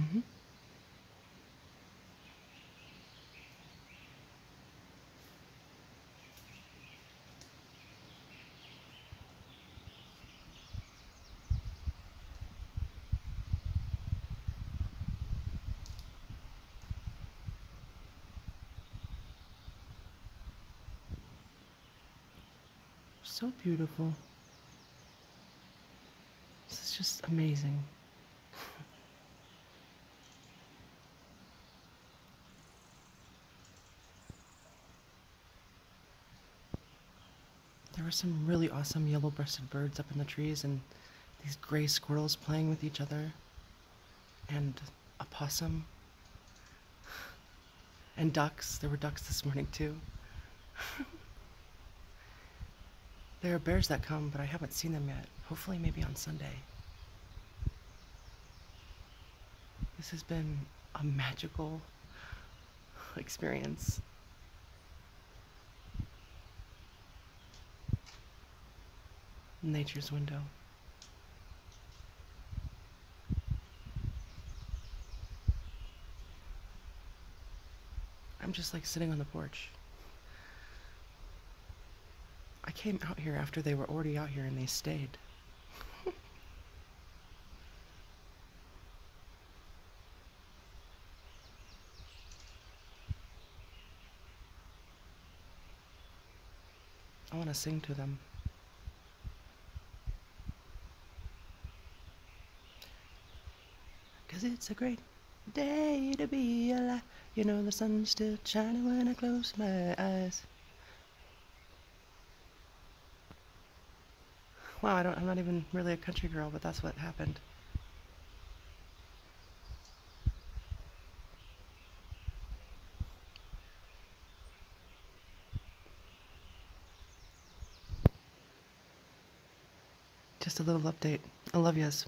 Mm-hmm. So beautiful. This is just amazing. Some really awesome yellow breasted birds up in the trees, and these gray squirrels playing with each other, and a possum, and ducks. There were ducks this morning, too. there are bears that come, but I haven't seen them yet. Hopefully, maybe on Sunday. This has been a magical experience. Nature's window. I'm just like sitting on the porch. I came out here after they were already out here and they stayed. I want to sing to them. Cause it's a great day to be alive. You know the sun's still shining when I close my eyes. Wow, I don't, I'm not even really a country girl, but that's what happened. Just a little update. I love yous.